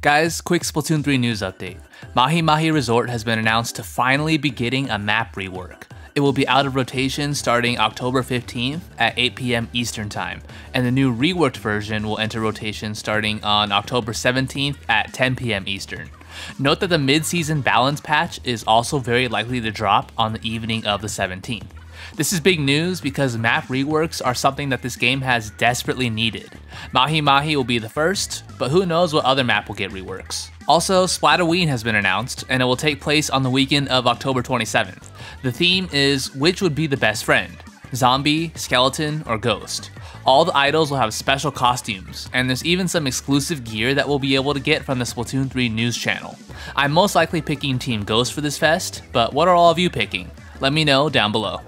Guys, quick Splatoon 3 news update. Mahi Mahi Resort has been announced to finally be getting a map rework. It will be out of rotation starting October 15th at 8 p.m. Eastern Time, and the new reworked version will enter rotation starting on October 17th at 10 p.m. Eastern. Note that the mid-season balance patch is also very likely to drop on the evening of the 17th. This is big news because map reworks are something that this game has desperately needed. Mahi Mahi will be the first, but who knows what other map will get reworks. Also, Splatoween has been announced, and it will take place on the weekend of October 27th. The theme is which would be the best friend? Zombie, skeleton, or ghost? All the idols will have special costumes, and there's even some exclusive gear that we'll be able to get from the Splatoon 3 news channel. I'm most likely picking Team Ghost for this fest, but what are all of you picking? Let me know down below.